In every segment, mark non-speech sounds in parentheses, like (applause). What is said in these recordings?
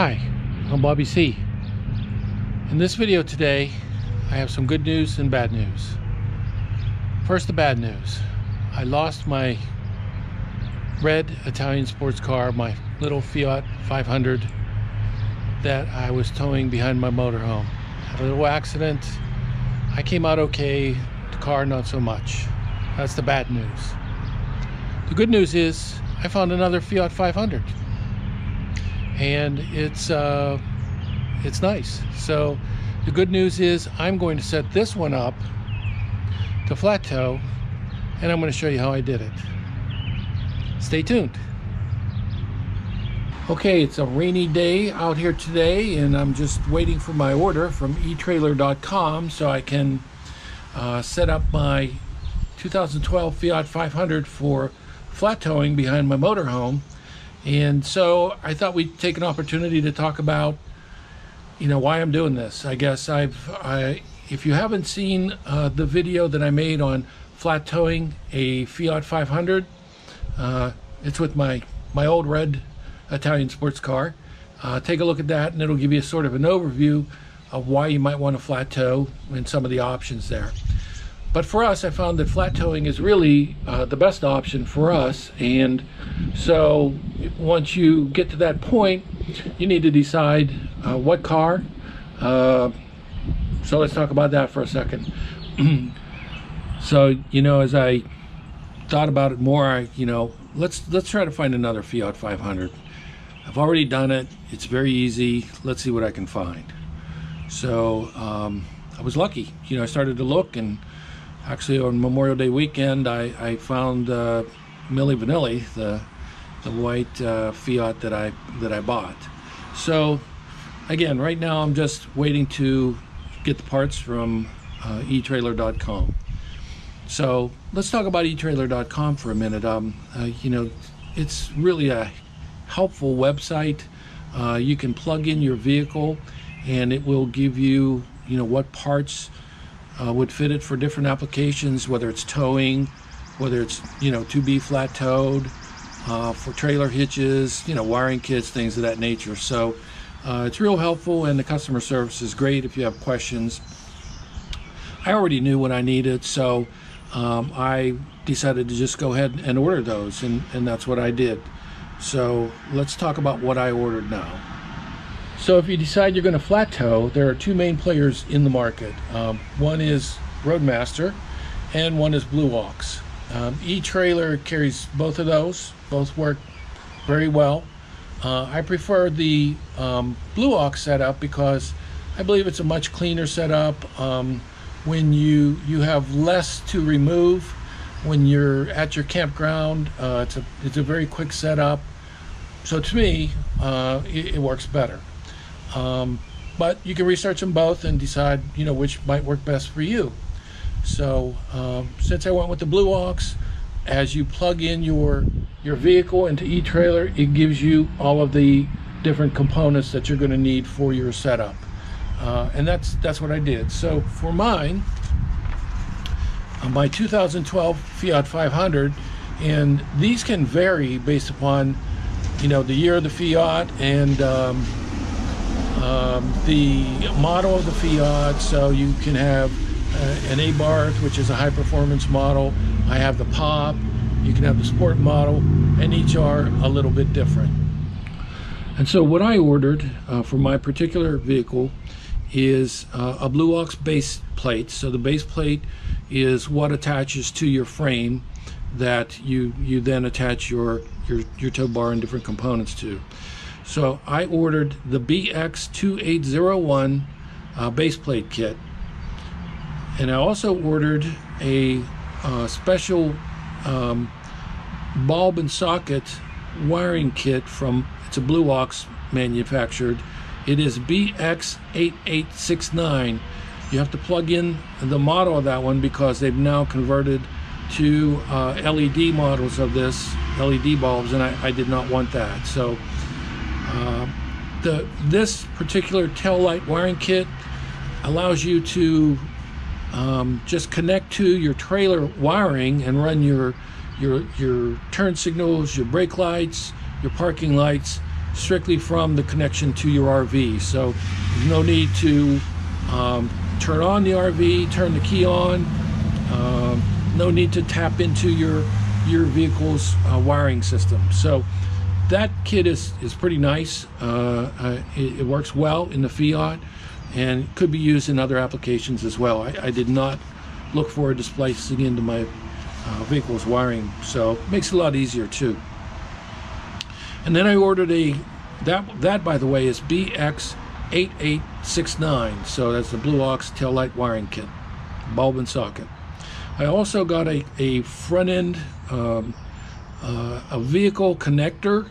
Hi, I'm Bobby C. In this video today, I have some good news and bad news. First, the bad news. I lost my red Italian sports car, my little Fiat 500 that I was towing behind my motorhome. Had a little accident. I came out okay, the car not so much. That's the bad news. The good news is I found another Fiat 500 and it's uh, it's nice. So the good news is I'm going to set this one up to flat tow and I'm going to show you how I did it. Stay tuned. Okay, it's a rainy day out here today and I'm just waiting for my order from eTrailer.com so I can uh, set up my 2012 Fiat 500 for flat towing behind my motorhome and so I thought we'd take an opportunity to talk about, you know, why I'm doing this. I guess I've, I, if you haven't seen uh, the video that I made on flat towing a Fiat 500, uh, it's with my, my old red Italian sports car. Uh, take a look at that and it'll give you a sort of an overview of why you might want to flat tow and some of the options there. But for us, I found that flat towing is really uh, the best option for us. And so once you get to that point, you need to decide uh, what car. Uh, so let's talk about that for a second. (clears throat) so, you know, as I thought about it more, I, you know, let's let's try to find another Fiat 500. I've already done it. It's very easy. Let's see what I can find. So um, I was lucky. You know, I started to look and actually on Memorial Day weekend, I, I found uh, Milli Vanilli, the the white uh, Fiat that I that I bought. So again, right now I'm just waiting to get the parts from uh, eTrailer.com. So let's talk about eTrailer.com for a minute. Um, uh, you know, it's really a helpful website. Uh, you can plug in your vehicle, and it will give you you know what parts uh, would fit it for different applications, whether it's towing, whether it's you know to be flat towed, uh, for trailer hitches, you know wiring kits, things of that nature. So uh, it's real helpful, and the customer service is great if you have questions. I already knew what I needed, so um, I decided to just go ahead and order those, and, and that's what I did. So let's talk about what I ordered now. So if you decide you're going to flat tow, there are two main players in the market. Um, one is Roadmaster and one is Blue Ox. Um, E-Trailer carries both of those. Both work very well. Uh, I prefer the um, Blue Ox setup because I believe it's a much cleaner setup. Um, when you you have less to remove when you're at your campground, uh, it's a it's a very quick setup. So to me, uh, it, it works better. Um, but you can research them both and decide, you know, which might work best for you. So um, since I went with the Blue Ox, as you plug in your your vehicle into e-trailer, it gives you all of the different components that you're going to need for your setup, uh, and that's that's what I did. So for mine, uh, my 2012 Fiat 500, and these can vary based upon, you know, the year of the Fiat and um, um, the model of the Fiat. So you can have uh, an Abarth, which is a high performance model. I have the Pop. You can have the Sport model, and each are a little bit different. And so what I ordered uh, for my particular vehicle is uh, a Blue Ox base plate. So the base plate is what attaches to your frame that you you then attach your your, your tow bar and different components to. So I ordered the BX2801 uh, base plate kit. And I also ordered a uh, special um, bulb and socket wiring kit from, it's a Blue Ox manufactured. It is BX8869. You have to plug in the model of that one because they've now converted to uh, LED models of this, LED bulbs, and I, I did not want that. So uh, the this particular tail light wiring kit allows you to um, just connect to your trailer wiring and run your your your turn signals, your brake lights, your parking lights strictly from the connection to your RV. So no need to um, turn on the RV, turn the key on. Um, no need to tap into your your vehicle's uh, wiring system. So that kit is is pretty nice. Uh, uh, it, it, works well in the Fiat and could be used in other applications as well. I, I did not look for displacing into my uh, vehicle's wiring, so it makes it a lot easier too. And then I ordered a that that by the way is BX8869, so that's the Blue Ox tail light wiring kit, bulb and socket. I also got a, a front end, um, uh, a vehicle connector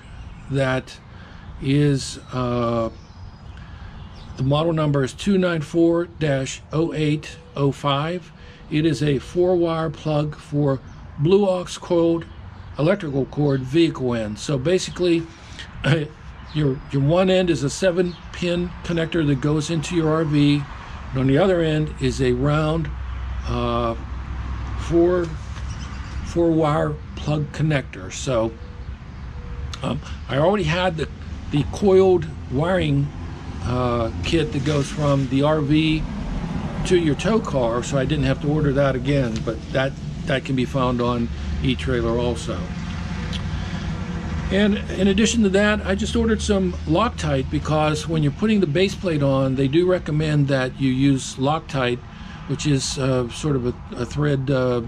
that is, uh, the model number is 294-0805. It is a four wire plug for Blue Ox coiled electrical cord vehicle end. So basically, (laughs) your, your one end is a seven pin connector that goes into your RV. And on the other end is a round uh, four four wire plug connector. So um, I already had the the coiled wiring uh, kit that goes from the RV to your tow car, so I didn't have to order that again. But that that can be found on eTrailer also. And in addition to that, I just ordered some Loctite because when you're putting the base plate on, they do recommend that you use Loctite which is uh, sort of a, a thread uh,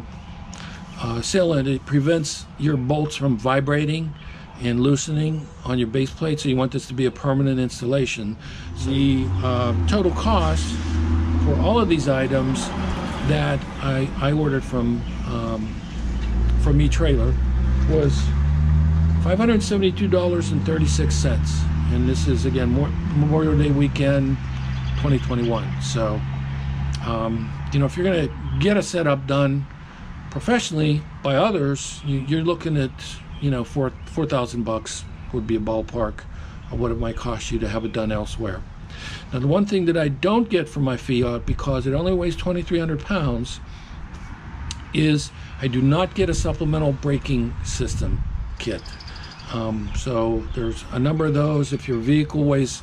uh, sealant. It prevents your bolts from vibrating and loosening on your base plate, so you want this to be a permanent installation. The uh, total cost for all of these items that I, I ordered from um, from eTrailer was $572.36 and this is again Memorial Day weekend 2021 so um, you know, if you're going to get a setup done professionally by others, you, are looking at, you know, four four thousand bucks would be a ballpark of what it might cost you to have it done elsewhere. Now, the one thing that I don't get from my Fiat because it only weighs 2,300 pounds is I do not get a supplemental braking system kit. Um, so there's a number of those. If your vehicle weighs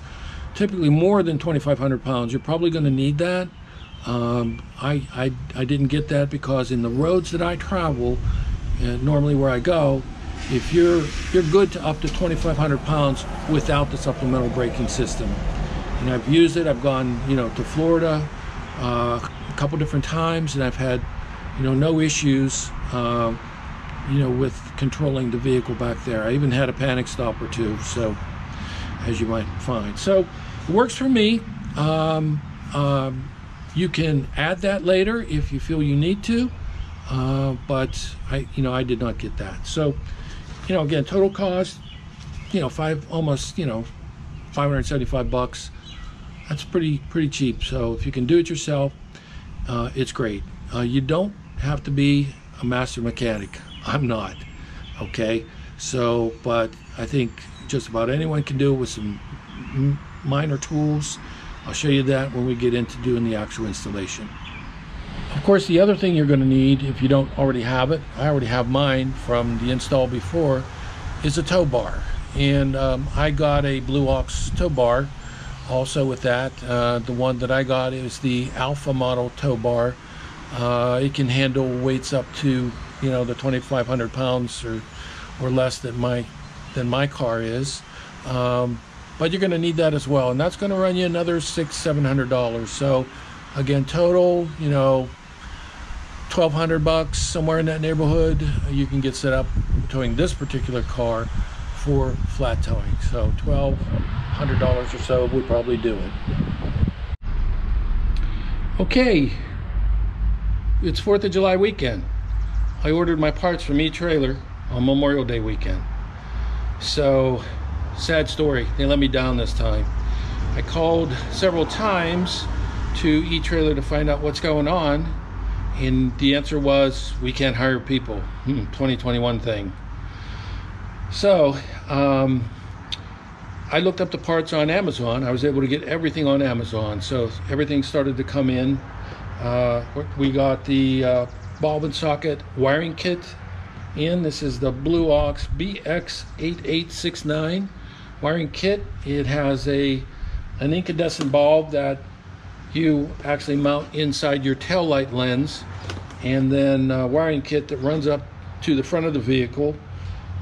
typically more than 2,500 pounds, you're probably going to need that. Um, I, I, I didn't get that because in the roads that I travel, uh, normally where I go, if you're you're good to up to 2,500 pounds without the supplemental braking system, and I've used it. I've gone you know to Florida uh, a couple different times, and I've had you know no issues. Uh, you know, with controlling the vehicle back there. I even had a panic stop or two, so as you might find. So it works for me. Um, um, you can add that later if you feel you need to, uh, but I, you know, I did not get that. So, you know, again, total cost, you know, five almost, you know, 575 bucks. That's pretty pretty cheap. So if you can do it yourself, uh, it's great. Uh, you don't have to be a master mechanic. (laughs) I'm not. Okay. So, but I think just about anyone can do it with some minor tools I'll show you that when we get into doing the actual installation. Of course, the other thing you're going to need, if you don't already have it, I already have mine from the install before, is a tow bar. And um, I got a Blue Ox tow bar also with that. Uh, the one that I got is the Alpha model tow bar. Uh, it can handle weights up to, you know, the 2,500 pounds or, or less than my, than my car is. Um, but you're going to need that as well and that's going to run you another six seven hundred dollars so again total you know 1200 bucks somewhere in that neighborhood you can get set up towing this particular car for flat towing. So 1200 dollars or so would probably do it. Okay. It's fourth of july weekend. I ordered my parts from e-trailer on memorial day weekend. So sad story. They let me down this time. I called several times to eTrailer to find out what's going on, and the answer was we can't hire people. Hmm, 2021 thing. So um, I looked up the parts on Amazon. I was able to get everything on Amazon. So everything started to come in. Uh, we got the uh, bulb and socket wiring kit in. This is the Blue Ox BX8869 wiring kit. It has a an incandescent bulb that you actually mount inside your tail light lens and then a wiring kit that runs up to the front of the vehicle.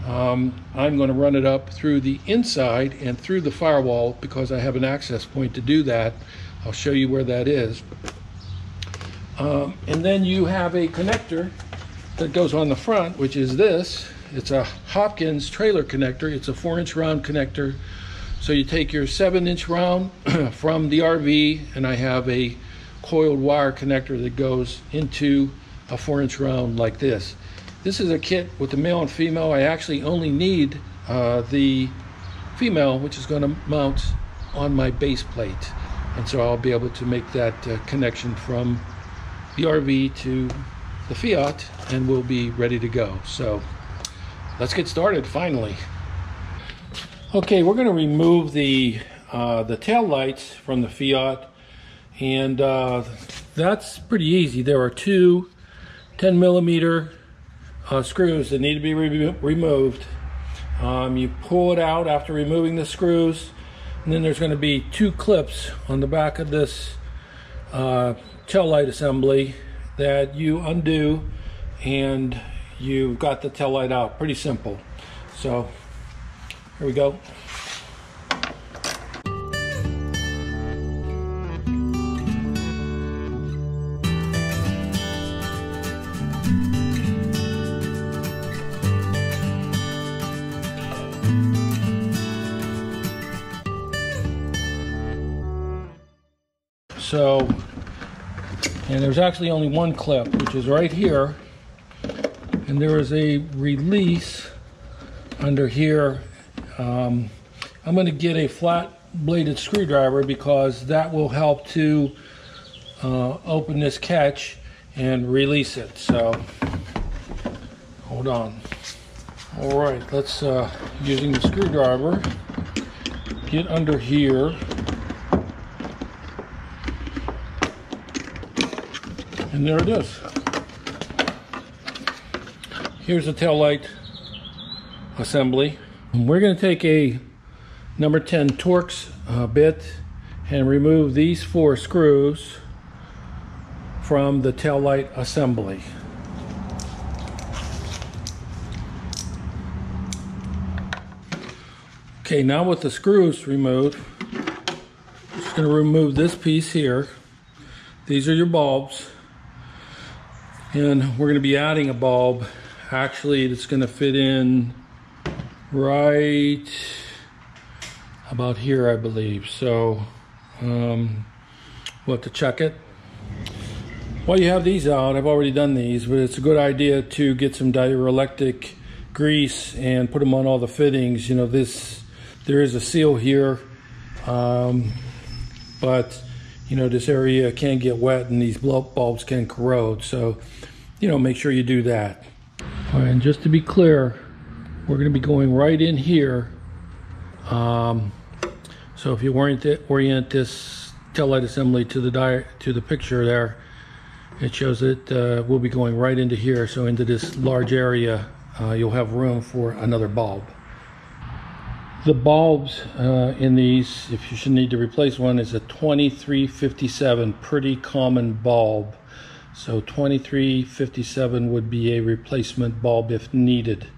Um, I'm going to run it up through the inside and through the firewall because I have an access point to do that. I'll show you where that is. Um, and then you have a connector that goes on the front, which is this. It's a Hopkins trailer connector. It's a four inch round connector. So you take your seven inch round (clears throat) from the RV and I have a coiled wire connector that goes into a four inch round like this. This is a kit with the male and female. I actually only need uh, the female, which is going to mount on my base plate. And so I'll be able to make that uh, connection from the RV to the Fiat and we'll be ready to go. So let's get started finally. Okay, we're going to remove the uh, the tail lights from the Fiat and uh, that's pretty easy. There are two 10 millimeter uh, screws that need to be re removed. Um, you pull it out after removing the screws, and then there's going to be two clips on the back of this uh, tail light assembly that you undo, and you've got the tail light out. Pretty simple. So here we go. So, and there's actually only one clip, which is right here. And there is a release under here. Um, I'm going to get a flat bladed screwdriver because that will help to uh, open this catch and release it. So, hold on. All right, let's, uh, using the screwdriver, get under here. And there it is. Here's the tail light assembly. We're going to take a number 10 Torx uh, bit and remove these four screws from the tail light assembly. Okay, now with the screws removed, I'm just going to remove this piece here. These are your bulbs and we're going to be adding a bulb actually it's going to fit in right about here I believe so um, we'll have to check it while you have these out I've already done these but it's a good idea to get some dielectric grease and put them on all the fittings you know this there is a seal here um, but you know, this area can get wet and these bulbs can corrode. So, you know, make sure you do that. All right, and just to be clear, we're going to be going right in here. Um, so if you orient, it, orient this tail light assembly to the to the picture there, it shows that uh, we'll be going right into here. So into this large area, uh, you'll have room for another bulb. The bulbs uh, in these, if you should need to replace one, is a 2357, pretty common bulb. So 2357 would be a replacement bulb if needed.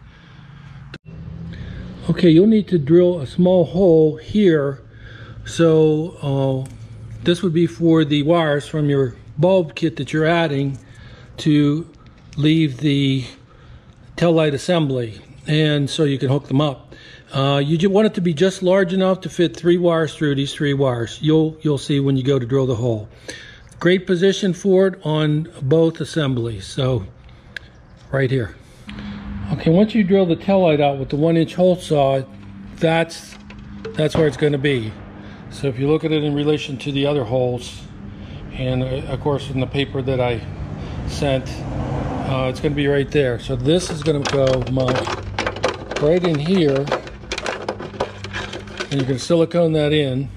Okay, you'll need to drill a small hole here. So uh, this would be for the wires from your bulb kit that you're adding to leave the tail light assembly. And so you can hook them up. Uh, you want it to be just large enough to fit three wires through these three wires. You'll, you'll see when you go to drill the hole. Great position for it on both assemblies. So right here. Okay, once you drill the tail light out with the one inch hole saw, that's, that's where it's gonna be. So if you look at it in relation to the other holes, and uh, of course in the paper that I sent, uh, it's gonna be right there. So this is gonna go right in here and you can silicone that in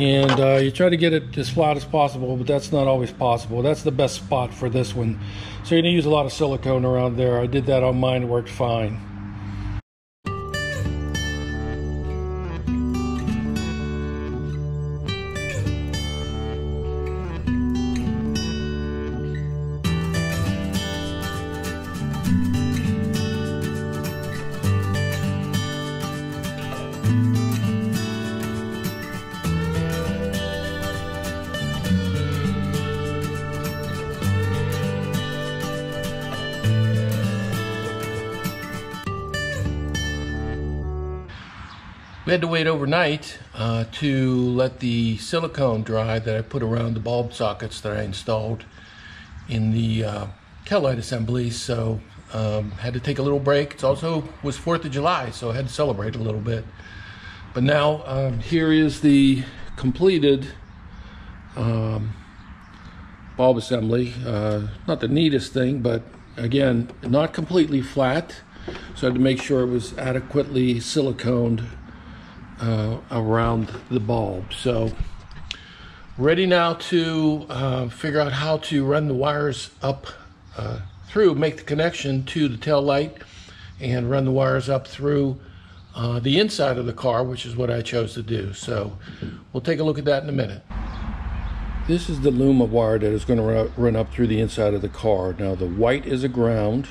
and uh, you try to get it as flat as possible but that's not always possible. That's the best spot for this one. So you're going to use a lot of silicone around there. I did that on mine. It worked fine We had to wait overnight uh, to let the silicone dry that I put around the bulb sockets that I installed in the uh, tail light assembly. So um, had to take a little break. It also was 4th of July, so I had to celebrate a little bit. But now um, here is the completed um, bulb assembly. Uh, not the neatest thing, but again, not completely flat. So I had to make sure it was adequately siliconed uh, around the bulb. So ready now to uh, figure out how to run the wires up uh, through, make the connection to the tail light and run the wires up through uh, the inside of the car, which is what I chose to do. So we'll take a look at that in a minute. This is the loom of wire that is going to run up through the inside of the car. Now the white is a ground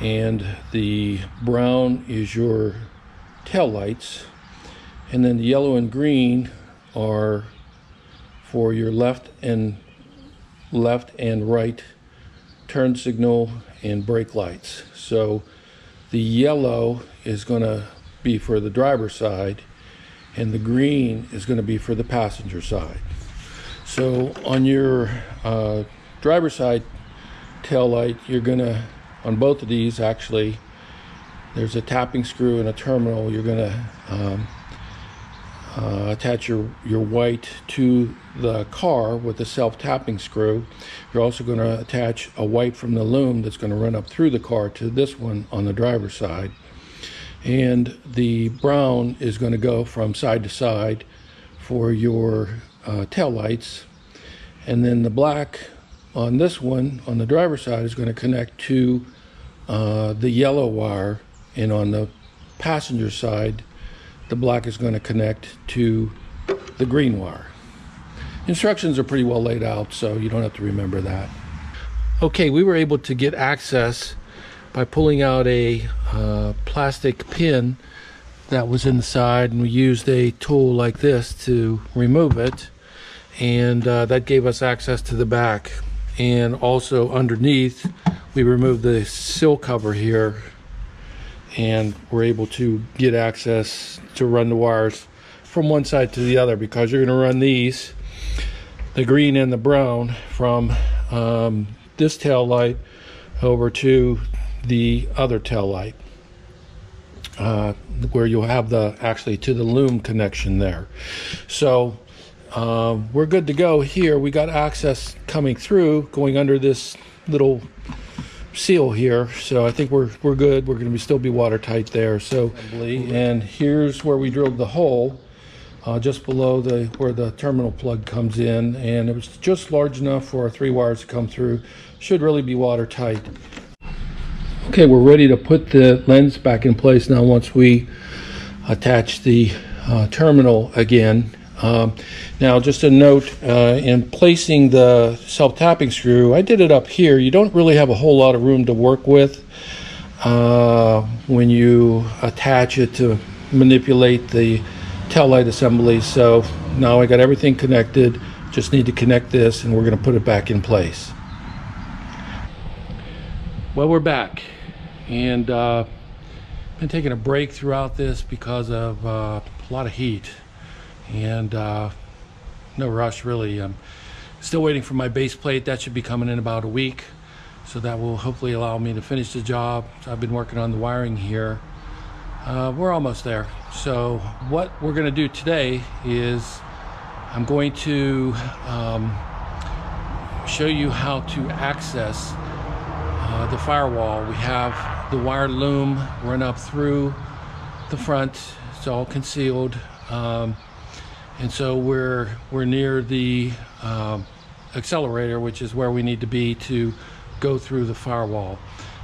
and the brown is your tail lights and then the yellow and green are for your left and left and right turn signal and brake lights. So the yellow is going to be for the driver's side and the green is going to be for the passenger side. So on your uh, driver's side tail light you're going to on both of these actually there's a tapping screw and a terminal. You're going to um, uh, attach your, your white to the car with a self-tapping screw. You're also going to attach a white from the loom that's going to run up through the car to this one on the driver's side. And the brown is going to go from side to side for your uh, tail lights. And then the black on this one on the driver's side is going to connect to uh, the yellow wire and on the passenger side the black is going to connect to the green wire. Instructions are pretty well laid out so you don't have to remember that. Okay, we were able to get access by pulling out a uh, plastic pin that was inside and we used a tool like this to remove it and uh, that gave us access to the back and also underneath we removed the sill cover here and we're able to get access to run the wires from one side to the other. Because you're going to run these the green and the brown from um, this tail light over to the other tail light uh, where you'll have the actually to the loom connection there. So uh, we're good to go. Here we got access coming through going under this little seal here, so I think we're we're good. We're going to still be watertight there. So, and here's where we drilled the hole, uh, just below the where the terminal plug comes in, and it was just large enough for our three wires to come through. Should really be watertight. Okay, we're ready to put the lens back in place now. Once we attach the uh, terminal again, um, now, just a note, uh, in placing the self-tapping screw, I did it up here. You don't really have a whole lot of room to work with uh, when you attach it to manipulate the tail light assembly. So now I got everything connected. Just need to connect this and we're going to put it back in place. Well, we're back and uh, been taking a break throughout this because of uh, a lot of heat and uh, no rush really. I'm still waiting for my base plate. That should be coming in about a week. So that will hopefully allow me to finish the job. I've been working on the wiring here. Uh, we're almost there. So what we're going to do today is I'm going to um, show you how to access uh, the firewall. We have the wire loom run up through the front. It's all concealed. Um, and so we're we're near the um, accelerator which is where we need to be to go through the firewall.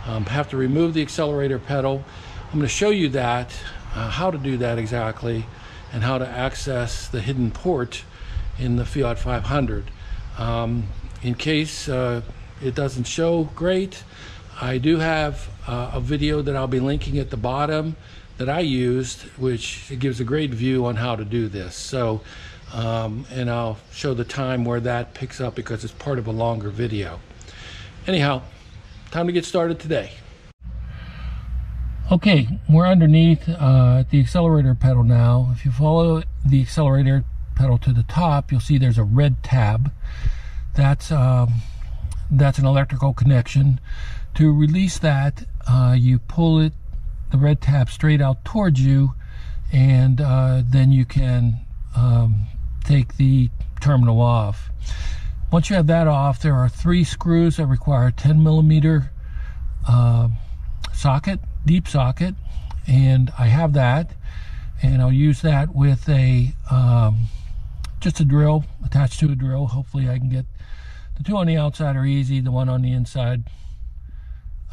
Um, have to remove the accelerator pedal. I'm going to show you that uh, how to do that exactly and how to access the hidden port in the Fiat 500 um, in case uh, it doesn't show great I do have uh, a video that I'll be linking at the bottom that I used, which gives a great view on how to do this. So, um, and I'll show the time where that picks up because it's part of a longer video. Anyhow, time to get started today. Okay, we're underneath uh, the accelerator pedal now. If you follow the accelerator pedal to the top, you'll see there's a red tab. That's um, that's an electrical connection. To release that, uh, you pull it, the red tab straight out towards you, and uh, then you can um, take the terminal off. Once you have that off, there are three screws that require a 10 millimeter uh, socket, deep socket, and I have that, and I'll use that with a um, just a drill attached to a drill. Hopefully, I can get the two on the outside are easy. The one on the inside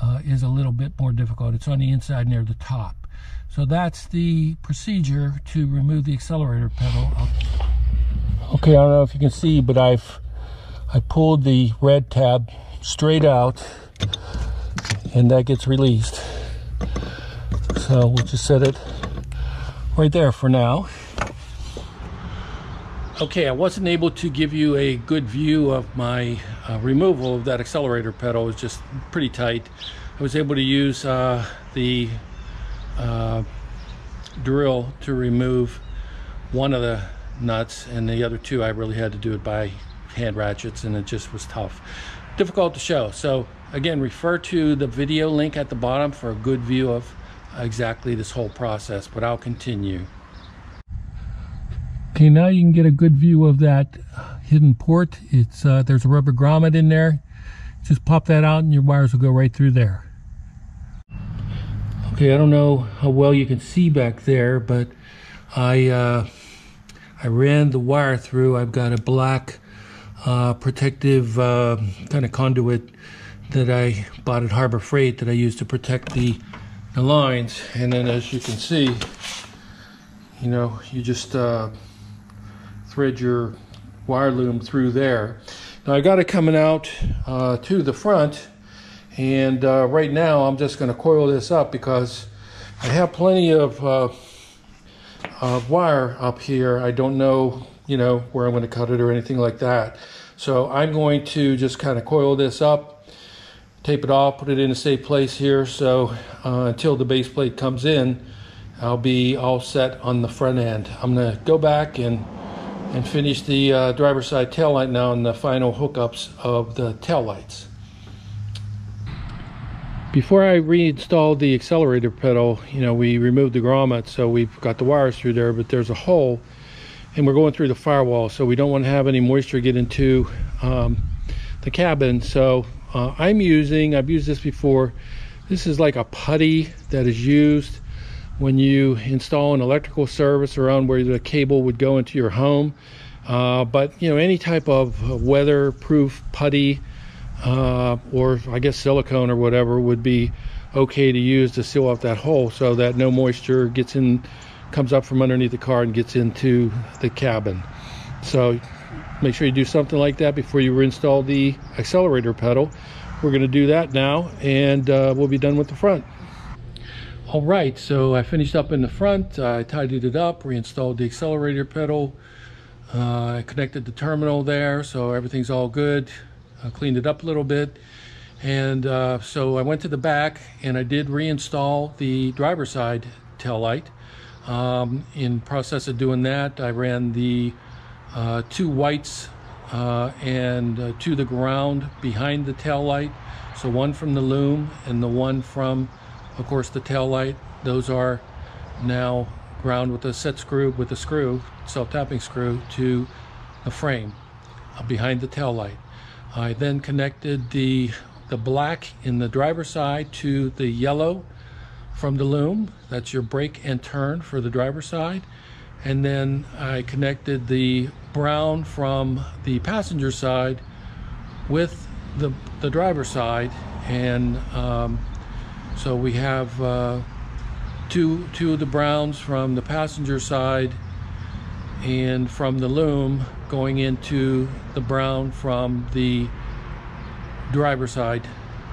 uh, is a little bit more difficult. It's on the inside near the top. So that's the procedure to remove the accelerator pedal. Okay, I don't know if you can see, but I've I pulled the red tab straight out and that gets released. So we'll just set it right there for now. Okay, I wasn't able to give you a good view of my uh, removal of that accelerator pedal. Was just pretty tight. I was able to use uh, the uh, drill to remove one of the nuts and the other two I really had to do it by hand ratchets and it just was tough. Difficult to show. So again, refer to the video link at the bottom for a good view of exactly this whole process, but I'll continue. Okay, now you can get a good view of that hidden port. It's uh, There's a rubber grommet in there. Just pop that out and your wires will go right through there. Okay, I don't know how well you can see back there, but I uh, I ran the wire through. I've got a black uh, protective uh, kind of conduit that I bought at Harbor Freight that I use to protect the, the lines. And then as you can see, you know, you just uh, thread your wire loom through there. Now I got it coming out uh, to the front and uh, right now I'm just going to coil this up because I have plenty of uh, wire up here. I don't know, you know, where I'm going to cut it or anything like that. So I'm going to just kind of coil this up, tape it off, put it in a safe place here. So uh, until the base plate comes in, I'll be all set on the front end. I'm going to go back and and finish the uh, driver's side tail light now and the final hookups of the tail lights. Before I reinstalled the accelerator pedal, you know, we removed the grommet, so we've got the wires through there, but there's a hole, and we're going through the firewall, so we don't want to have any moisture get into um, the cabin. So uh, I'm using, I've used this before, this is like a putty that is used when you install an electrical service around where the cable would go into your home. Uh, but you know, any type of weatherproof putty uh, or I guess silicone or whatever would be okay to use to seal off that hole so that no moisture gets in, comes up from underneath the car and gets into the cabin. So make sure you do something like that before you install the accelerator pedal. We're going to do that now and uh, we'll be done with the front. All right, so I finished up in the front. I tidied it up, reinstalled the accelerator pedal. Uh, I connected the terminal there, so everything's all good. I cleaned it up a little bit. And uh, so I went to the back and I did reinstall the driver side tail light. Um, in process of doing that, I ran the uh, two whites uh, and uh, to the ground behind the tail light. So one from the loom and the one from of course, the tail light, those are now ground with a set screw, with a screw, self-tapping screw, to the frame uh, behind the tail light. I then connected the, the black in the driver's side to the yellow from the loom. That's your brake and turn for the driver's side. And then I connected the brown from the passenger side with the, the driver's side and um, so we have uh, two, two of the browns from the passenger side and from the loom going into the brown from the driver side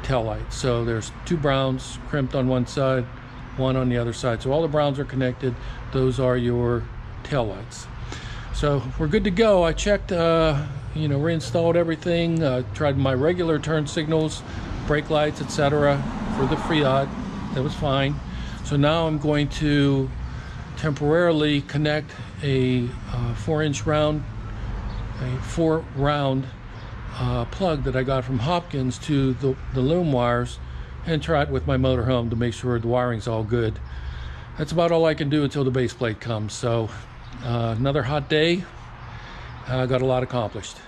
tail light. So there's two browns crimped on one side, one on the other side. So all the browns are connected. Those are your tail lights. So we're good to go. I checked, uh, you know, reinstalled everything, uh, tried my regular turn signals, brake lights, etc for the Freon. That was fine. So now I'm going to temporarily connect a uh, four inch round, a four round uh, plug that I got from Hopkins to the, the loom wires and try it with my motorhome to make sure the wiring's all good. That's about all I can do until the base plate comes. So uh, another hot day. I got a lot accomplished.